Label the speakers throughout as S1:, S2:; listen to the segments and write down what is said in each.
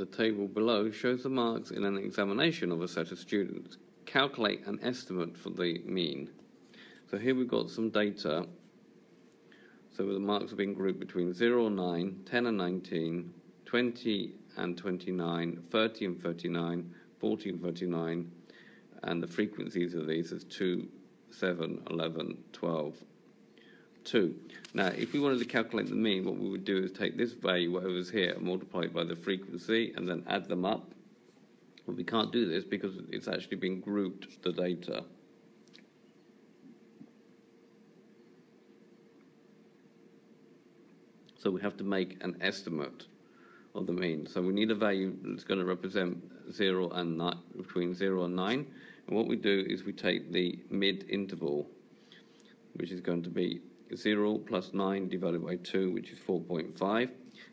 S1: the table below shows the marks in an examination of a set of students. Calculate an estimate for the mean. So here we've got some data. So the marks have been grouped between 0 and 9, 10 and 19, 20 and 29, 30 and 39, 40 and 39, and the frequencies of these is 2, 7, 11, 12, 2. Now, if we wanted to calculate the mean, what we would do is take this value, whatever's here, and multiply it by the frequency, and then add them up. But we can't do this because it's actually been grouped, the data. So we have to make an estimate of the mean. So we need a value that's going to represent 0 and nine, between 0 and 9. And what we do is we take the mid interval, which is going to be 0 plus 9 divided by 2, which is 4.5.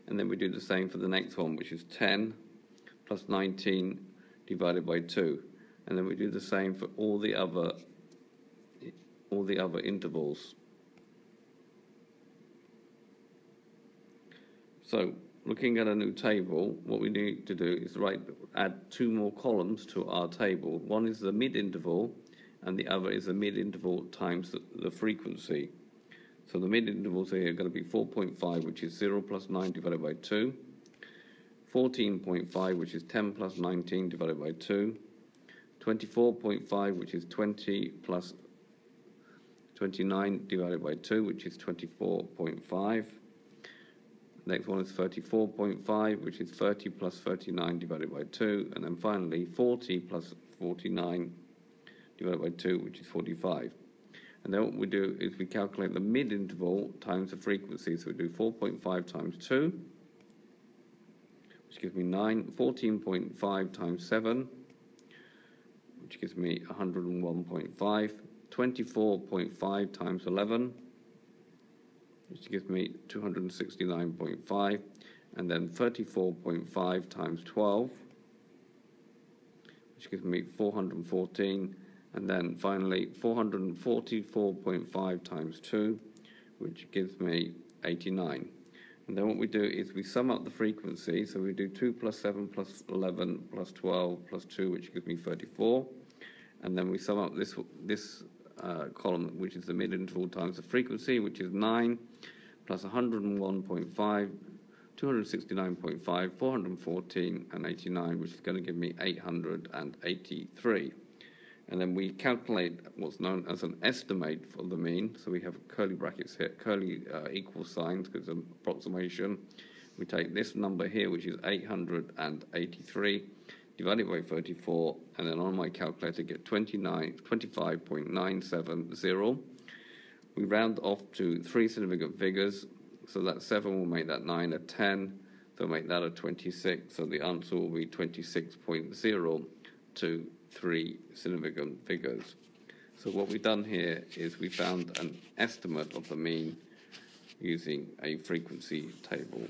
S1: And then we do the same for the next one, which is 10 plus 19 divided by 2. And then we do the same for all the other all the other intervals. So looking at a new table, what we need to do is write, add two more columns to our table. One is the mid-interval, and the other is the mid-interval times the, the frequency. So the mid-intervals here are going to be 4.5, which is 0 plus 9 divided by 2. 14.5, which is 10 plus 19 divided by 2. 24.5, which is 20 plus 29 divided by 2, which is 24.5. Next one is 34.5, which is 30 plus 39 divided by 2. And then finally, 40 plus 49 divided by 2, which is 45. And then what we do is we calculate the mid-interval times the frequency. So we do 4.5 times 2, which gives me 9, 14.5 times 7, which gives me 101.5, 24.5 times 11, which gives me 269.5, and then 34.5 times 12, which gives me 414, and then finally 444.5 times 2, which gives me 89. And then what we do is we sum up the frequency, so we do 2 plus 7 plus 11 plus 12 plus 2, which gives me 34. And then we sum up this, this uh, column, which is the mid-interval times the frequency, which is 9 plus 101.5, 269.5, 414, and 89, which is going to give me 883. And then we calculate what's known as an estimate for the mean. So we have curly brackets here, curly uh, equal signs because it's an approximation. We take this number here, which is 883, divided by 34, and then on my calculator get 29, 25.970. We round off to three significant figures, so that 7 will make that 9 a 10, so make that a 26, so the answer will be 26.023 significant figures. So what we've done here is we found an estimate of the mean using a frequency table.